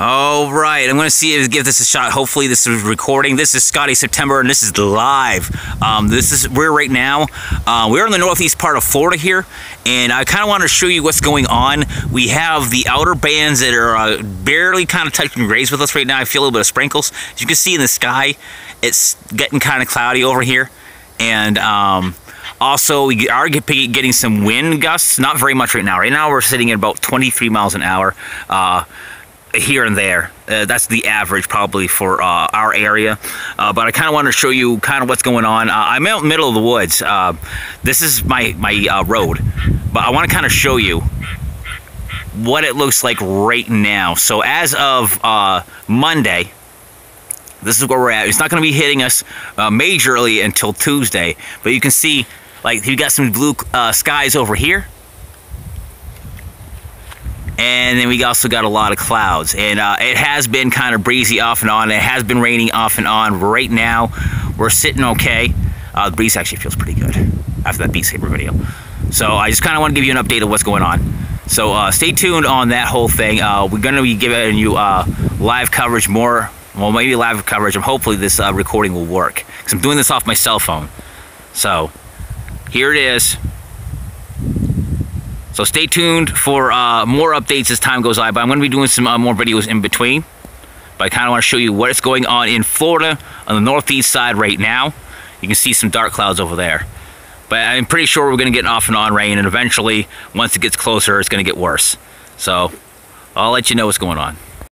All right, I'm to see if give this a shot. Hopefully, this is recording. This is Scotty September, and this is live. Um, this is we're right now. Uh, we're in the northeast part of Florida here, and I kind of want to show you what's going on. We have the outer bands that are uh, barely kind of touching grays with us right now. I feel a little bit of sprinkles. As you can see in the sky, it's getting kind of cloudy over here, and. Um, also, we are getting some wind gusts, not very much right now. Right now, we're sitting at about 23 miles an hour. Uh, here and there. Uh, that's the average probably for uh, our area. Uh, but I kind of want to show you kind of what's going on. Uh, I'm out in the middle of the woods. Uh, this is my, my uh, road. But I want to kind of show you what it looks like right now. So as of Monday, this is where we're at. It's not going to be hitting us majorly until Tuesday. But you can see, like, you got some blue skies over here and then we also got a lot of clouds. And uh, it has been kind of breezy off and on. It has been raining off and on. Right now we're sitting okay. Uh, the breeze actually feels pretty good after that Beat Saber video. So I just kind of want to give you an update of what's going on. So uh, stay tuned on that whole thing. Uh, we're to be giving you uh, live coverage more well maybe live coverage and hopefully this uh, recording will work. Because I'm doing this off my cell phone. So here it is so stay tuned for uh, more updates as time goes by. But I'm going to be doing some uh, more videos in between. But I kind of want to show you what's going on in Florida on the northeast side right now. You can see some dark clouds over there. But I'm pretty sure we're going to get off and on rain. And eventually, once it gets closer, it's going to get worse. So I'll let you know what's going on.